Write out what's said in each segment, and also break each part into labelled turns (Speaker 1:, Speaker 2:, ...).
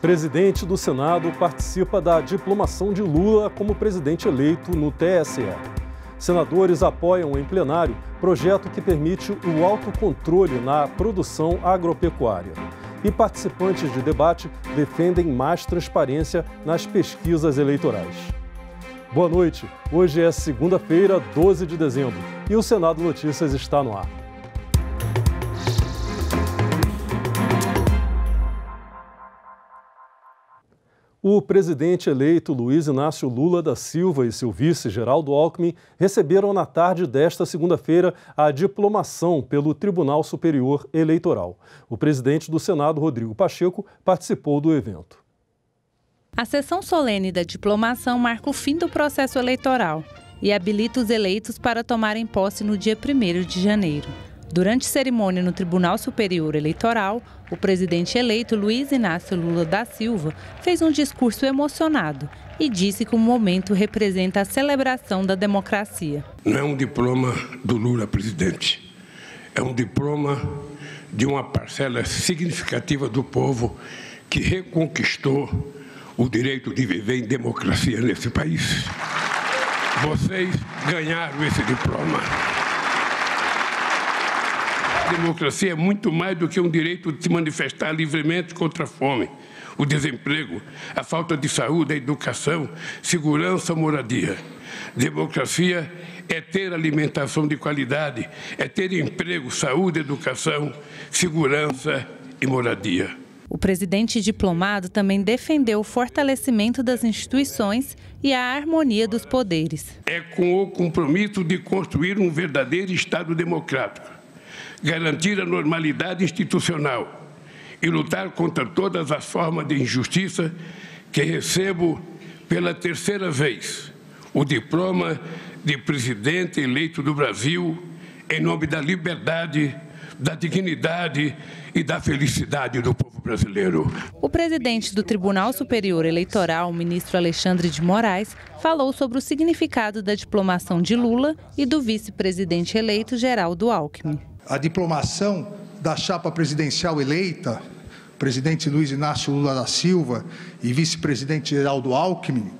Speaker 1: Presidente do Senado participa da diplomação de Lula como presidente eleito no TSE. Senadores apoiam em plenário projeto que permite o autocontrole na produção agropecuária. E participantes de debate defendem mais transparência nas pesquisas eleitorais. Boa noite. Hoje é segunda-feira, 12 de dezembro, e o Senado Notícias está no ar. O presidente eleito Luiz Inácio Lula da Silva e seu vice Geraldo Alckmin receberam na tarde desta segunda-feira a diplomação pelo Tribunal Superior Eleitoral. O presidente do Senado, Rodrigo Pacheco, participou do evento.
Speaker 2: A sessão solene da diplomação marca o fim do processo eleitoral e habilita os eleitos para tomarem posse no dia 1 de janeiro. Durante cerimônia no Tribunal Superior Eleitoral, o presidente eleito Luiz Inácio Lula da Silva fez um discurso emocionado e disse que o momento representa a celebração da democracia.
Speaker 3: Não é um diploma do Lula presidente, é um diploma de uma parcela significativa do povo que reconquistou o direito de viver em democracia nesse país. Vocês ganharam esse diploma democracia é muito mais do que um direito de se manifestar livremente contra a fome, o desemprego, a falta de saúde, a educação, segurança, moradia. Democracia é ter alimentação de qualidade, é ter emprego, saúde, educação, segurança e moradia.
Speaker 2: O presidente diplomado também defendeu o fortalecimento das instituições e a harmonia dos poderes.
Speaker 3: É com o compromisso de construir um verdadeiro Estado democrático garantir a normalidade institucional e lutar contra todas as formas de injustiça que recebo pela terceira vez o diploma de presidente eleito do Brasil em nome da liberdade, da dignidade e da felicidade do povo brasileiro.
Speaker 2: O presidente do Tribunal Superior Eleitoral, ministro Alexandre de Moraes, falou sobre o significado da diplomação de Lula e do vice-presidente eleito Geraldo Alckmin
Speaker 4: a diplomação da chapa presidencial eleita, presidente Luiz Inácio Lula da Silva e vice-presidente Geraldo Alckmin,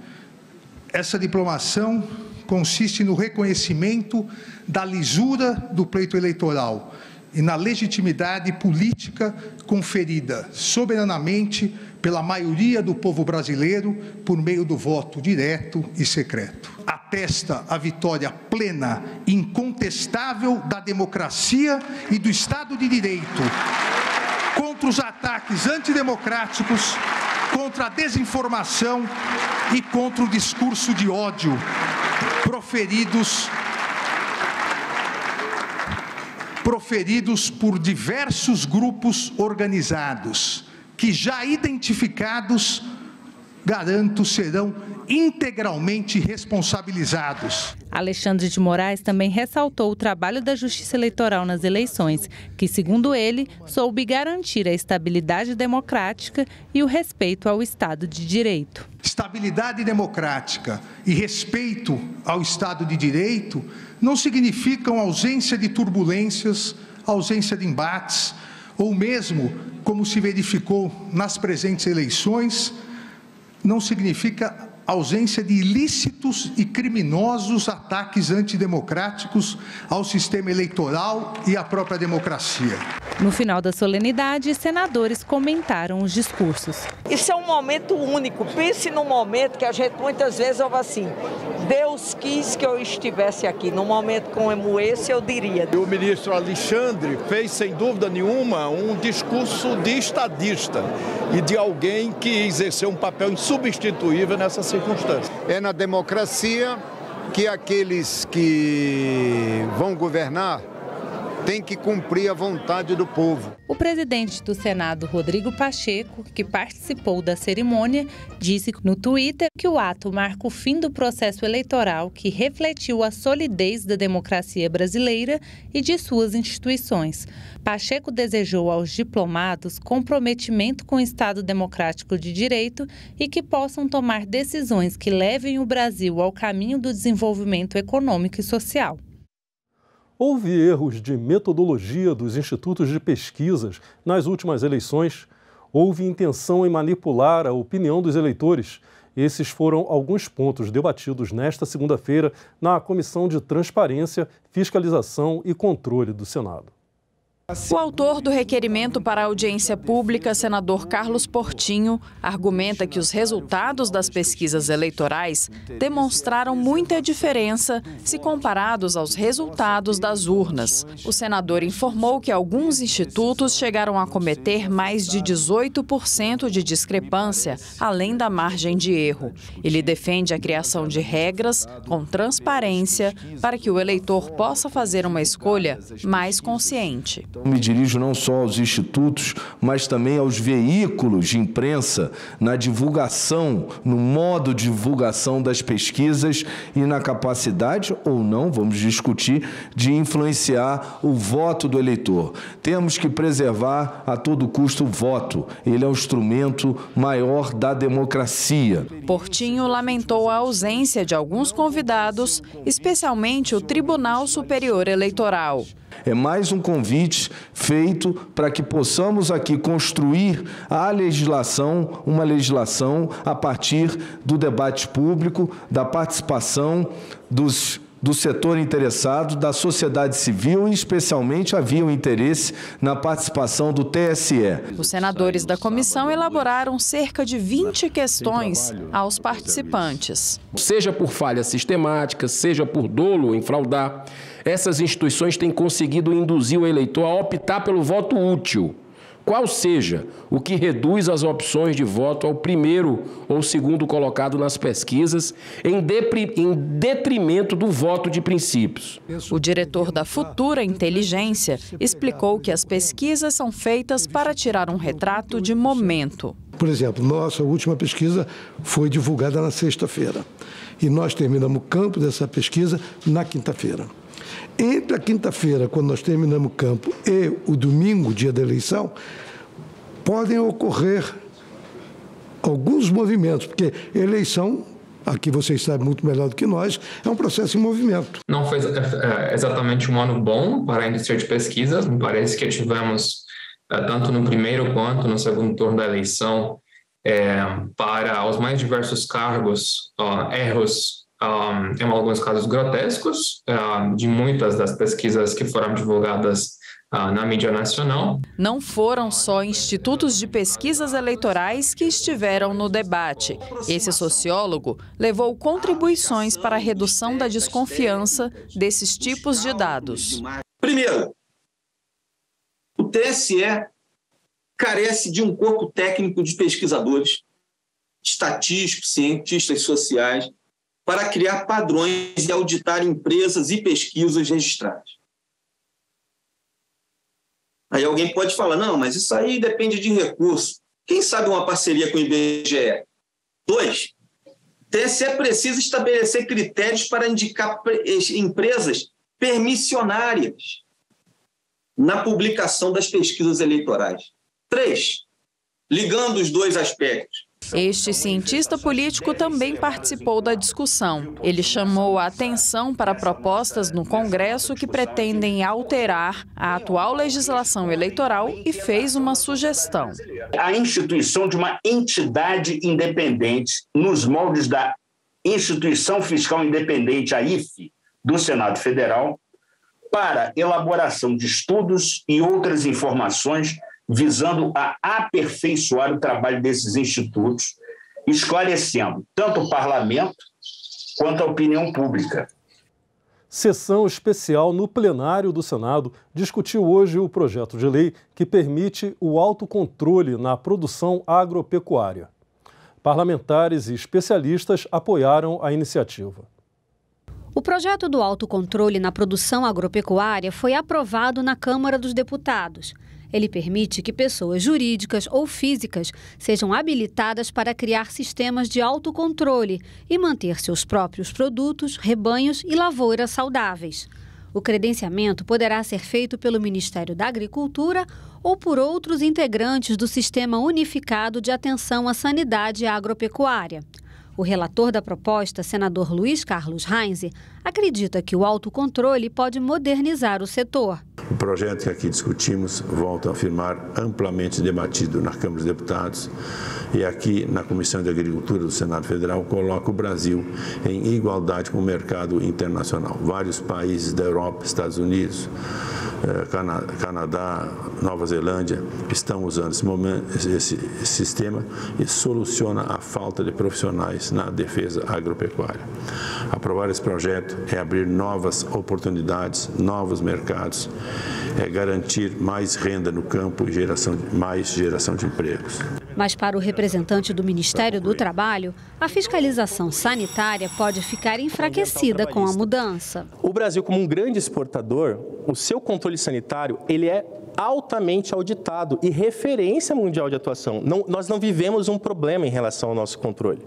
Speaker 4: essa diplomação consiste no reconhecimento da lisura do pleito eleitoral e na legitimidade política conferida soberanamente pela maioria do povo brasileiro por meio do voto direto e secreto. Atesta a vitória plena, incontestável da democracia e do Estado de Direito contra os ataques antidemocráticos, contra a desinformação e contra o discurso de ódio proferidos proferidos por diversos grupos organizados que já identificados, garanto, serão integralmente responsabilizados.
Speaker 2: Alexandre de Moraes também ressaltou o trabalho da Justiça Eleitoral nas eleições, que, segundo ele, soube garantir a estabilidade democrática e o respeito ao Estado de Direito.
Speaker 4: Estabilidade democrática e respeito ao Estado de Direito não significam ausência de turbulências, ausência de embates, ou mesmo, como se verificou nas presentes eleições, não significa ausência de ilícitos e criminosos ataques antidemocráticos ao sistema eleitoral e à própria democracia.
Speaker 2: No final da solenidade, senadores comentaram os discursos.
Speaker 5: Isso é um momento único. Pense num momento que a gente muitas vezes ouve assim: Deus quis que eu estivesse aqui. Num momento como esse, eu diria.
Speaker 6: O ministro Alexandre fez, sem dúvida nenhuma, um discurso de estadista e de alguém que exerceu um papel insubstituível nessa circunstância.
Speaker 7: É na democracia que aqueles que vão governar tem que cumprir a vontade do povo.
Speaker 2: O presidente do Senado, Rodrigo Pacheco, que participou da cerimônia, disse no Twitter que o ato marca o fim do processo eleitoral que refletiu a solidez da democracia brasileira e de suas instituições. Pacheco desejou aos diplomados comprometimento com o Estado democrático de direito e que possam tomar decisões que levem o Brasil ao caminho do desenvolvimento econômico e social.
Speaker 1: Houve erros de metodologia dos institutos de pesquisas nas últimas eleições. houve intenção em manipular a opinião dos eleitores. Esses foram alguns pontos debatidos nesta segunda-feira na Comissão de Transparência, Fiscalização e Controle do Senado.
Speaker 8: O autor do requerimento para audiência pública, senador Carlos Portinho, argumenta que os resultados das pesquisas eleitorais demonstraram muita diferença se comparados aos resultados das urnas. O senador informou que alguns institutos chegaram a cometer mais de 18% de discrepância, além da margem de erro. Ele defende a criação de regras com transparência para que o eleitor possa fazer uma escolha mais consciente.
Speaker 9: Me dirijo não só aos institutos, mas também aos veículos de imprensa na divulgação, no modo de divulgação das pesquisas e na capacidade ou não, vamos discutir, de influenciar o voto do eleitor. Temos que preservar a todo custo o voto. Ele é o instrumento maior da democracia.
Speaker 8: Portinho lamentou a ausência de alguns convidados, especialmente o Tribunal Superior Eleitoral.
Speaker 9: É mais um convite feito para que possamos aqui construir a legislação, uma legislação a partir do debate público, da participação dos do setor interessado, da sociedade civil e, especialmente, havia o um interesse na participação do TSE.
Speaker 8: Os senadores da comissão elaboraram cerca de 20 questões aos participantes.
Speaker 10: Seja por falhas sistemáticas, seja por dolo em fraudar, essas instituições têm conseguido induzir o eleitor a optar pelo voto útil, qual seja o que reduz as opções de voto ao primeiro ou segundo colocado nas pesquisas, em, em detrimento do voto de princípios.
Speaker 8: O diretor da Futura Inteligência explicou que as pesquisas são feitas para tirar um retrato de momento.
Speaker 11: Por exemplo, nossa última pesquisa foi divulgada na sexta-feira e nós terminamos o campo dessa pesquisa na quinta-feira. Entre a quinta-feira, quando nós terminamos o campo, e o domingo, dia da eleição, podem ocorrer alguns movimentos, porque eleição aqui vocês sabem muito melhor do que nós, é um processo em movimento.
Speaker 12: Não foi é, exatamente um ano bom para a indústria de pesquisas, me parece que tivemos, é, tanto no primeiro quanto no segundo turno da eleição, é, para os mais diversos cargos, erros um, em alguns casos grotescos, uh, de muitas das pesquisas que foram divulgadas uh, na mídia nacional.
Speaker 8: Não foram só institutos de pesquisas eleitorais que estiveram no debate. Esse sociólogo levou contribuições para a redução da desconfiança desses tipos de dados.
Speaker 13: Primeiro, o TSE carece de um corpo técnico de pesquisadores, estatísticos, cientistas sociais, para criar padrões e auditar empresas e pesquisas registradas. Aí alguém pode falar: não, mas isso aí depende de recurso. Quem sabe uma parceria com o IBGE? Dois, TSE precisa estabelecer critérios para indicar empresas permissionárias na publicação das pesquisas eleitorais. Três, ligando os dois aspectos,
Speaker 8: este cientista político também participou da discussão. Ele chamou a atenção para propostas no Congresso que pretendem alterar a atual legislação eleitoral e fez uma sugestão.
Speaker 14: A instituição de uma entidade independente, nos moldes da Instituição Fiscal Independente, a IFE, do Senado Federal, para elaboração de estudos e outras informações visando a aperfeiçoar o trabalho desses institutos, esclarecendo tanto o parlamento quanto a opinião pública.
Speaker 1: Sessão especial no plenário do Senado discutiu hoje o projeto de lei que permite o autocontrole na produção agropecuária. Parlamentares e especialistas apoiaram a iniciativa.
Speaker 15: O projeto do autocontrole na produção agropecuária foi aprovado na Câmara dos Deputados. Ele permite que pessoas jurídicas ou físicas sejam habilitadas para criar sistemas de autocontrole e manter seus próprios produtos, rebanhos e lavouras saudáveis. O credenciamento poderá ser feito pelo Ministério da Agricultura ou por outros integrantes do Sistema Unificado de Atenção à Sanidade Agropecuária. O relator da proposta, senador Luiz Carlos Heinze, acredita que o autocontrole pode modernizar o setor.
Speaker 16: O projeto que aqui discutimos, volto a afirmar, amplamente debatido na Câmara dos Deputados e aqui na Comissão de Agricultura do Senado Federal, coloca o Brasil em igualdade com o mercado internacional. Vários países da Europa, Estados Unidos, Canadá, Nova Zelândia estão usando esse, momento, esse, sistema e soluciona a falta de profissionais na defesa agropecuária. Aprovar esse projeto é abrir novas oportunidades, novos mercados, é garantir mais renda no campo e geração, mais geração de empregos.
Speaker 15: Mas para o representante do Ministério do Trabalho, a fiscalização sanitária pode ficar enfraquecida com a mudança.
Speaker 17: O Brasil, como um grande exportador, o seu controle sanitário ele é altamente auditado e referência mundial de atuação. Não, nós não vivemos um problema em relação ao nosso controle.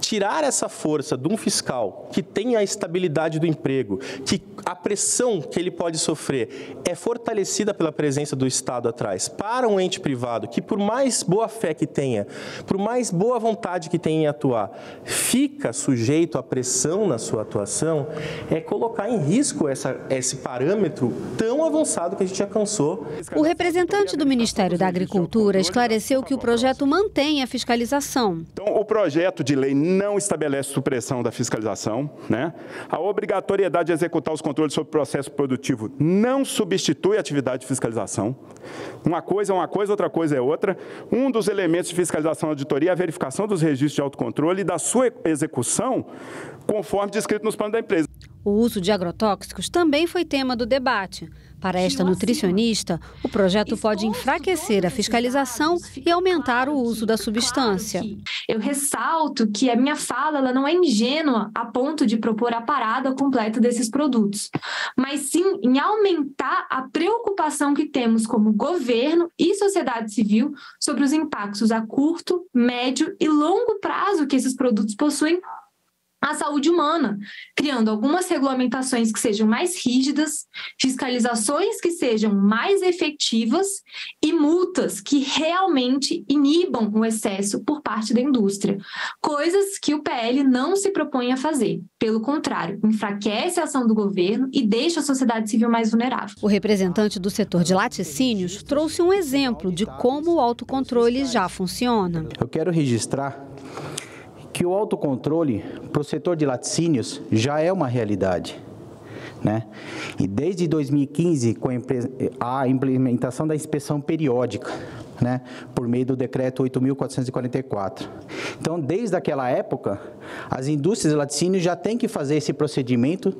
Speaker 17: Tirar essa força de um fiscal que tem a estabilidade do emprego, que a pressão que ele pode sofrer é fortalecida pela presença do Estado atrás, para um ente privado que, por mais boa fé que tenha, por mais boa vontade que tenha em atuar, fica sujeito à pressão na sua atuação, é colocar em risco essa, esse parâmetro tão avançado que a gente alcançou.
Speaker 15: O representante do Ministério da Agricultura esclareceu que o projeto mantém a fiscalização.
Speaker 18: Então, o projeto de lei não estabelece supressão da fiscalização. Né? A obrigatoriedade de executar os controles sobre o processo produtivo não substitui a atividade de fiscalização. Uma coisa é uma coisa, outra coisa é outra. Um dos elementos de fiscalização e auditoria é a verificação dos registros de autocontrole e da sua execução, conforme descrito nos planos da empresa.
Speaker 15: O uso de agrotóxicos também foi tema do debate. Para esta nutricionista, o projeto pode enfraquecer a fiscalização e aumentar o uso da substância.
Speaker 19: Eu ressalto que a minha fala ela não é ingênua a ponto de propor a parada completa desses produtos, mas sim em aumentar a preocupação que temos como governo e sociedade civil sobre os impactos a curto, médio e longo prazo que esses produtos possuem a saúde humana, criando algumas regulamentações que sejam mais rígidas, fiscalizações que sejam mais efetivas e multas que realmente inibam o excesso por parte da indústria. Coisas que o PL não se propõe a fazer. Pelo contrário, enfraquece a ação do governo e deixa a sociedade civil mais vulnerável.
Speaker 15: O representante do setor de laticínios trouxe um exemplo de como o autocontrole já funciona.
Speaker 20: Eu quero registrar que o autocontrole para o setor de laticínios já é uma realidade. Né? E desde 2015, com a implementação da inspeção periódica, né, por meio do decreto 8.444. Então, desde aquela época, as indústrias de laticínios já têm que fazer esse procedimento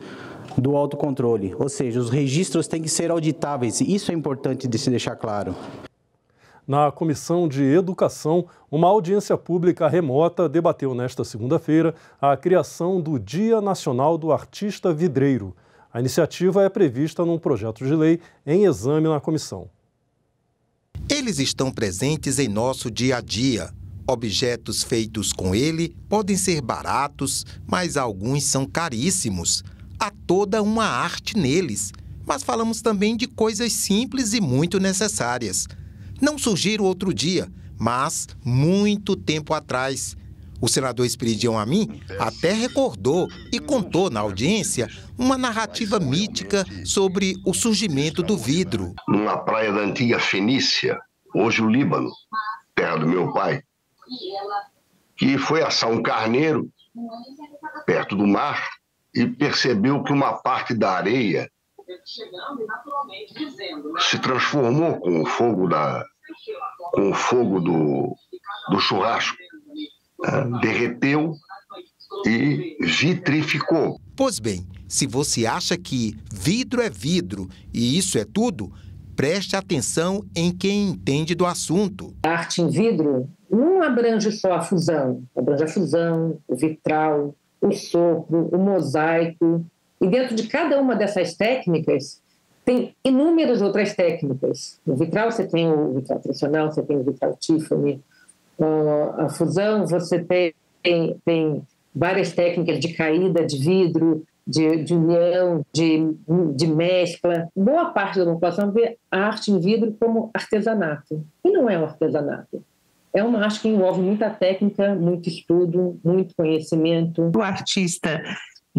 Speaker 20: do autocontrole, ou seja, os registros têm que ser auditáveis. Isso é importante de se deixar claro.
Speaker 1: Na Comissão de Educação, uma audiência pública remota debateu nesta segunda-feira a criação do Dia Nacional do Artista Vidreiro. A iniciativa é prevista num projeto de lei em exame na comissão.
Speaker 21: Eles estão presentes em nosso dia a dia. Objetos feitos com ele podem ser baratos, mas alguns são caríssimos. Há toda uma arte neles. Mas falamos também de coisas simples e muito necessárias não surgiram outro dia, mas muito tempo atrás. O senador Espiridião Amin até recordou e contou na audiência uma narrativa mítica sobre o surgimento do vidro.
Speaker 22: Numa praia da antiga Fenícia, hoje o Líbano, terra do meu pai, que foi assar um carneiro perto do mar e percebeu que uma parte da areia se transformou com o fogo da, com o fogo do, do churrasco, né? derreteu e vitrificou.
Speaker 21: Pois bem, se você acha que vidro é vidro e isso é tudo, preste atenção em quem entende do assunto.
Speaker 23: A arte em vidro não abrange só a fusão, abrange a fusão, o vitral, o sopro, o mosaico. E dentro de cada uma dessas técnicas, tem inúmeras outras técnicas. No vitral você tem o vitral tradicional, você tem o vitral Tiffany. a fusão você tem, tem, tem, várias técnicas de caída de vidro, de, de união, de, de mescla. Boa parte da população vê a arte em vidro como artesanato. E não é um artesanato. É uma arte que envolve muita técnica, muito estudo, muito conhecimento.
Speaker 24: O artista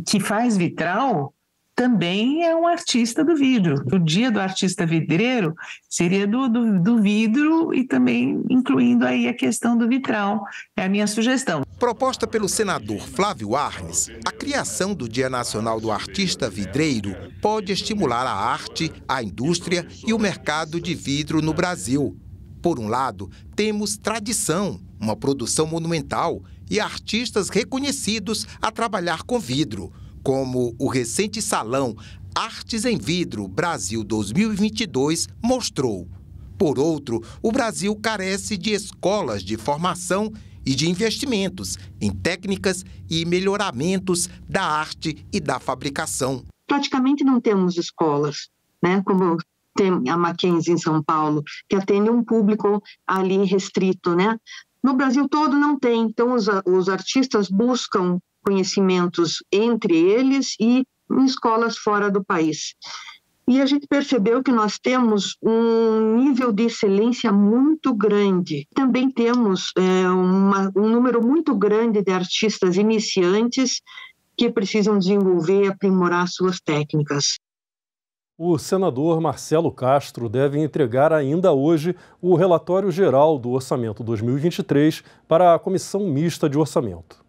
Speaker 24: que faz vitral,
Speaker 25: também é um artista do vidro. O dia do artista vidreiro seria do, do, do, vidro e também incluindo aí a questão do vitral. É a minha sugestão.
Speaker 21: Proposta pelo senador Flávio Arnes, a criação do Dia Nacional do Artista Vidreiro pode estimular a arte, a indústria e o mercado de vidro no Brasil. Por um lado, temos tradição, uma produção monumental e artistas reconhecidos a trabalhar com vidro como o recente salão Artes em Vidro Brasil 2022 mostrou. Por outro, o Brasil carece de escolas de formação e de investimentos em técnicas e melhoramentos da arte e da fabricação.
Speaker 26: Praticamente não temos escolas, né? Como tem a Mackenzie em São Paulo, que atende um público ali restrito, né? No Brasil todo não tem, então os, os artistas buscam conhecimentos entre eles e em escolas fora do país. E a gente percebeu que nós temos um nível de excelência muito grande. Também temos é, uma, um número muito grande de artistas iniciantes que precisam desenvolver e aprimorar suas técnicas.
Speaker 1: O senador Marcelo Castro deve entregar ainda hoje o relatório geral do Orçamento 2023 para a Comissão Mista de Orçamento.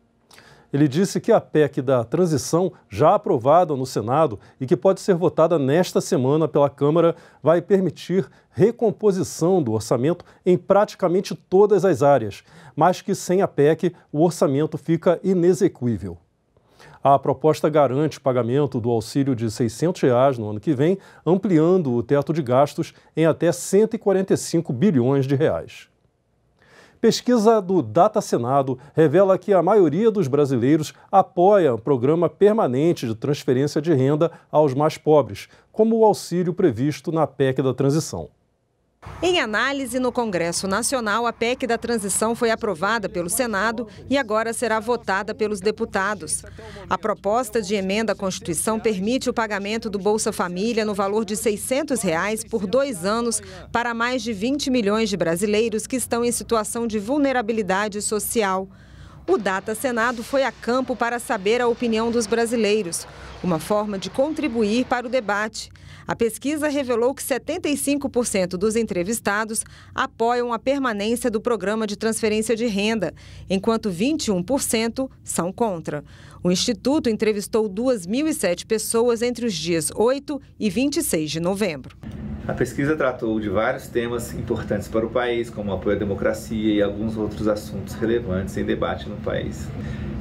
Speaker 1: Ele disse que a PEC da transição, já aprovada no Senado e que pode ser votada nesta semana pela Câmara, vai permitir recomposição do orçamento em praticamente todas as áreas, mas que sem a PEC o orçamento fica inexequível. A proposta garante pagamento do auxílio de 600 reais no ano que vem, ampliando o teto de gastos em até 145 bilhões de reais. Pesquisa do Data Senado revela que a maioria dos brasileiros apoia o programa permanente de transferência de renda aos mais pobres, como o auxílio previsto na PEC da transição.
Speaker 27: Em análise no Congresso Nacional, a PEC da transição foi aprovada pelo Senado e agora será votada pelos deputados. A proposta de emenda à Constituição permite o pagamento do Bolsa Família no valor de 600 reais por dois anos para mais de 20 milhões de brasileiros que estão em situação de vulnerabilidade social. O Data Senado foi a campo para saber a opinião dos brasileiros, uma forma de contribuir para o debate. A pesquisa revelou que 75% dos entrevistados apoiam a permanência do programa de transferência de renda, enquanto 21% são contra. O Instituto entrevistou 2.007 pessoas entre os dias 8 e 26 de novembro.
Speaker 24: A pesquisa tratou de vários temas importantes para o país, como apoio à democracia e alguns outros assuntos relevantes em debate no país.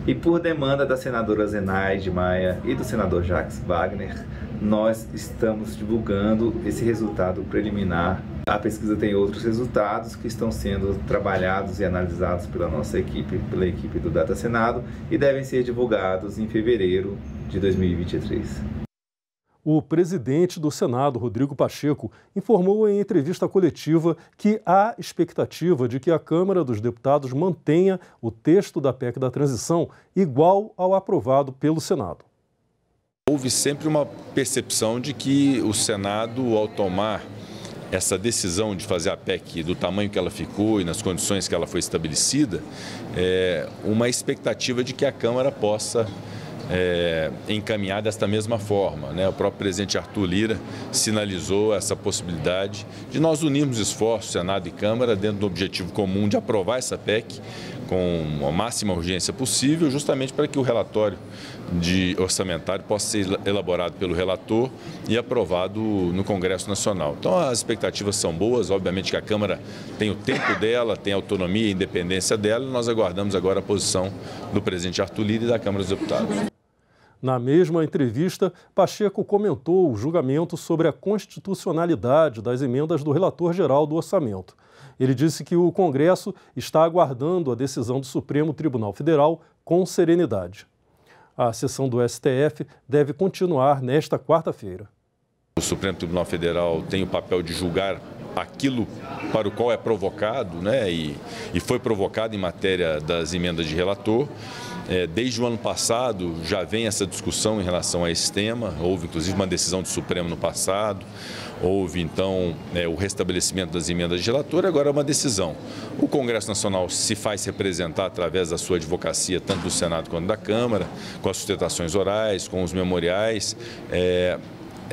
Speaker 24: E por demanda da senadora Zenaide Maia e do senador Jacques Wagner, nós estamos divulgando esse resultado preliminar. A pesquisa tem outros resultados que estão sendo trabalhados e analisados pela nossa equipe, pela equipe do Data Senado e devem ser divulgados em fevereiro de 2023.
Speaker 1: O presidente do Senado, Rodrigo Pacheco, informou em entrevista coletiva que há expectativa de que a Câmara dos Deputados mantenha o texto da PEC da transição igual ao aprovado pelo Senado.
Speaker 28: Houve sempre uma percepção de que o Senado, ao tomar essa decisão de fazer a PEC do tamanho que ela ficou e nas condições que ela foi estabelecida, é uma expectativa de que a Câmara possa é, encaminhar desta mesma forma. Né? O próprio presidente Arthur Lira sinalizou essa possibilidade de nós unirmos esforços, Senado e Câmara, dentro do objetivo comum de aprovar essa PEC com a máxima urgência possível, justamente para que o relatório de orçamentário possa ser elaborado pelo relator e aprovado no Congresso Nacional. Então as expectativas são boas, obviamente que a Câmara tem o tempo dela, tem a autonomia e independência dela, e nós aguardamos agora a posição do presidente Arthur Lira e da Câmara dos Deputados.
Speaker 1: Na mesma entrevista, Pacheco comentou o julgamento sobre a constitucionalidade das emendas do relator geral do orçamento. Ele disse que o Congresso está aguardando a decisão do Supremo Tribunal Federal com serenidade. A sessão do STF deve continuar nesta quarta-feira.
Speaker 28: O Supremo Tribunal Federal tem o papel de julgar aquilo para o qual é provocado, né, e, e foi provocado em matéria das emendas de relator. É, desde o ano passado já vem essa discussão em relação a esse tema, houve inclusive uma decisão do Supremo no passado, houve então é, o restabelecimento das emendas de relator, agora é uma decisão. O Congresso Nacional se faz representar através da sua advocacia, tanto do Senado quanto da Câmara, com as sustentações orais, com os memoriais.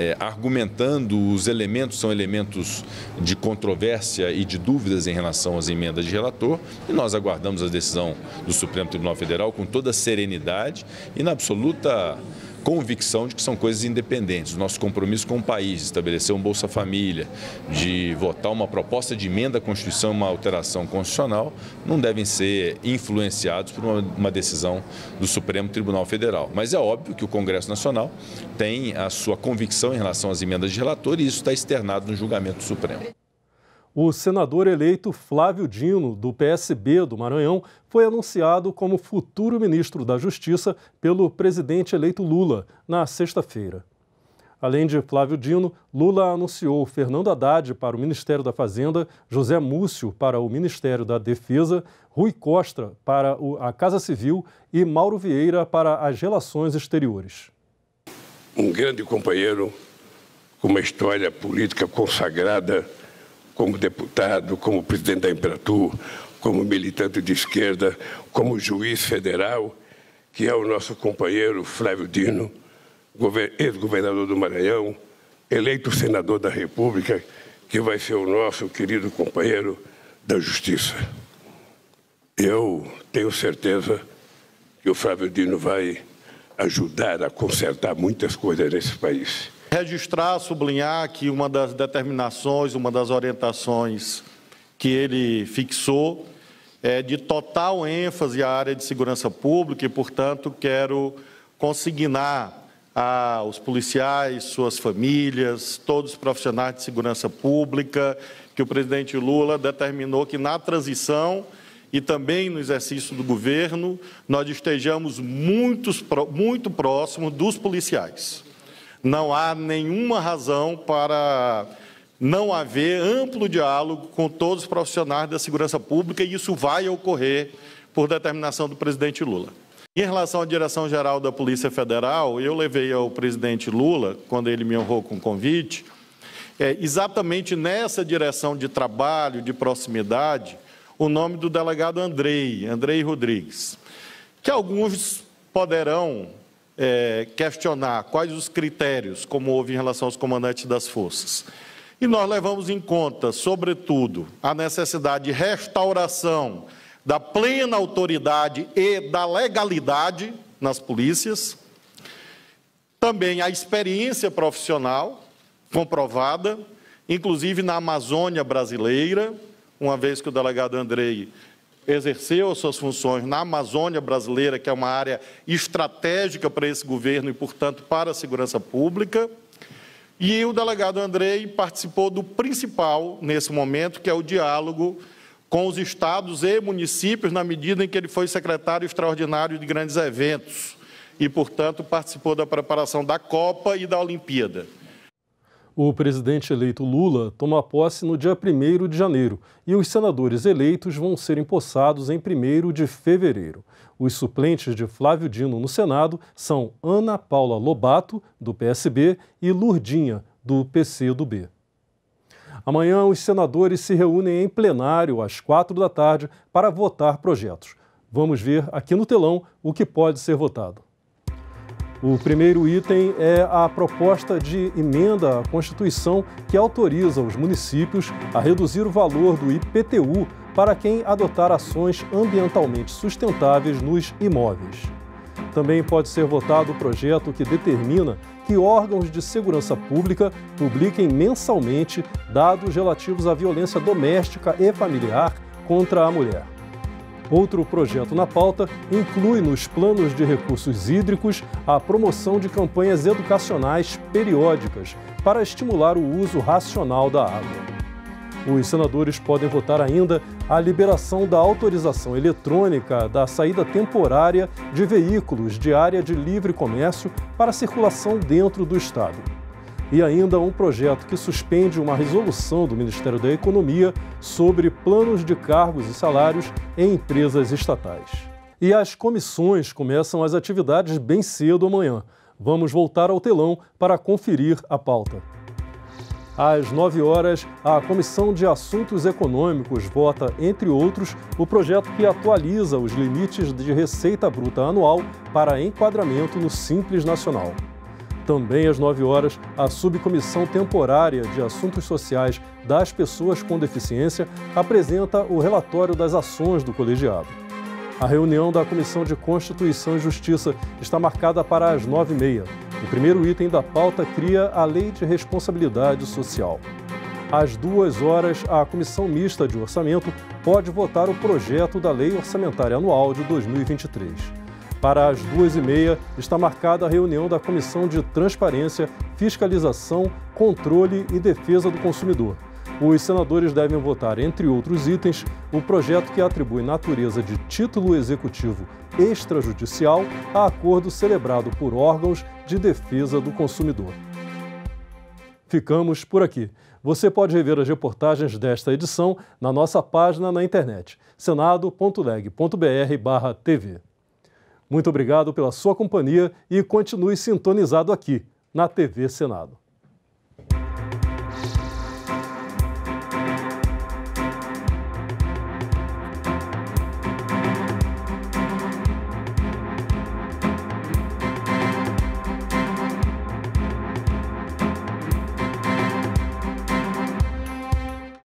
Speaker 28: É, argumentando os elementos, são elementos de controvérsia e de dúvidas em relação às emendas de relator, e nós aguardamos a decisão do Supremo Tribunal Federal com toda serenidade e na absoluta convicção de que são coisas independentes. O nosso compromisso com o país, estabelecer um Bolsa Família, de votar uma proposta de emenda à Constituição, uma alteração constitucional, não devem ser influenciados por uma, uma decisão do Supremo Tribunal Federal. Mas é óbvio que o Congresso Nacional tem a sua convicção em relação às emendas de relator e isso está externado no julgamento do Supremo.
Speaker 1: O senador eleito Flávio Dino, do PSB do Maranhão, foi anunciado como futuro ministro da Justiça pelo presidente eleito Lula na sexta-feira. Além de Flávio Dino, Lula anunciou Fernando Haddad para o Ministério da Fazenda, José Múcio para o Ministério da Defesa, Rui Costa para a Casa Civil e Mauro Vieira para as Relações Exteriores.
Speaker 29: Um grande companheiro com uma história política consagrada como deputado, como presidente da Imperatur, como militante de esquerda, como juiz federal, que é o nosso companheiro Flávio Dino, ex-governador do Maranhão, eleito senador da República, que vai ser o nosso querido companheiro da Justiça. Eu tenho certeza que o Flávio Dino vai ajudar a consertar muitas coisas nesse país
Speaker 30: registrar, sublinhar que uma das determinações, uma das orientações que ele fixou é de total ênfase à área de segurança pública e, portanto, quero consignar aos policiais, suas famílias, todos os profissionais de segurança pública, que o presidente Lula determinou que na transição e também no exercício do governo nós estejamos muito, muito próximos dos policiais não há nenhuma razão para não haver amplo diálogo com todos os profissionais da segurança pública e isso vai ocorrer por determinação do presidente Lula. Em relação à direção-geral da Polícia Federal, eu levei ao presidente Lula, quando ele me honrou com o convite, é, exatamente nessa direção de trabalho, de proximidade, o nome do delegado Andrei, Andrei Rodrigues, que alguns poderão é, questionar quais os critérios, como houve em relação aos comandantes das forças. E nós levamos em conta, sobretudo, a necessidade de restauração da plena autoridade e da legalidade nas polícias, também a experiência profissional comprovada, inclusive na Amazônia brasileira, uma vez que o delegado Andrei exerceu as suas funções na Amazônia brasileira, que é uma área estratégica para esse governo e, portanto, para a segurança pública. E o delegado Andrei participou do principal nesse momento, que é o diálogo com os estados e municípios, na medida em que ele foi secretário extraordinário de grandes eventos e, portanto, participou da preparação da Copa e da Olimpíada.
Speaker 1: O presidente eleito Lula toma posse no dia 1 de janeiro e os senadores eleitos vão ser empossados em 1 de fevereiro. Os suplentes de Flávio Dino no Senado são Ana Paula Lobato, do PSB, e Lurdinha, do PCdoB. Amanhã, os senadores se reúnem em plenário às quatro da tarde para votar projetos. Vamos ver aqui no telão o que pode ser votado. O primeiro item é a proposta de emenda à Constituição que autoriza os municípios a reduzir o valor do IPTU para quem adotar ações ambientalmente sustentáveis nos imóveis. Também pode ser votado o projeto que determina que órgãos de segurança pública publiquem mensalmente dados relativos à violência doméstica e familiar contra a mulher. Outro projeto na pauta inclui nos planos de recursos hídricos a promoção de campanhas educacionais periódicas para estimular o uso racional da água. Os senadores podem votar ainda a liberação da autorização eletrônica da saída temporária de veículos de área de livre comércio para circulação dentro do Estado. E ainda um projeto que suspende uma resolução do Ministério da Economia sobre planos de cargos e salários em empresas estatais. E as comissões começam as atividades bem cedo amanhã. Vamos voltar ao telão para conferir a pauta. Às 9 horas, a Comissão de Assuntos Econômicos vota, entre outros, o projeto que atualiza os limites de receita bruta anual para enquadramento no Simples Nacional. Também às 9 horas, a Subcomissão Temporária de Assuntos Sociais das Pessoas com Deficiência apresenta o relatório das ações do colegiado. A reunião da Comissão de Constituição e Justiça está marcada para as 9h30. O primeiro item da pauta cria a Lei de Responsabilidade Social. Às duas horas, a Comissão Mista de Orçamento pode votar o projeto da Lei Orçamentária Anual de 2023. Para as duas e meia está marcada a reunião da Comissão de Transparência, Fiscalização, Controle e Defesa do Consumidor. Os senadores devem votar, entre outros itens, o projeto que atribui natureza de título executivo extrajudicial a acordo celebrado por órgãos de defesa do consumidor. Ficamos por aqui. Você pode rever as reportagens desta edição na nossa página na internet, senado.leg.br/tv. Muito obrigado pela sua companhia e continue sintonizado aqui na TV Senado.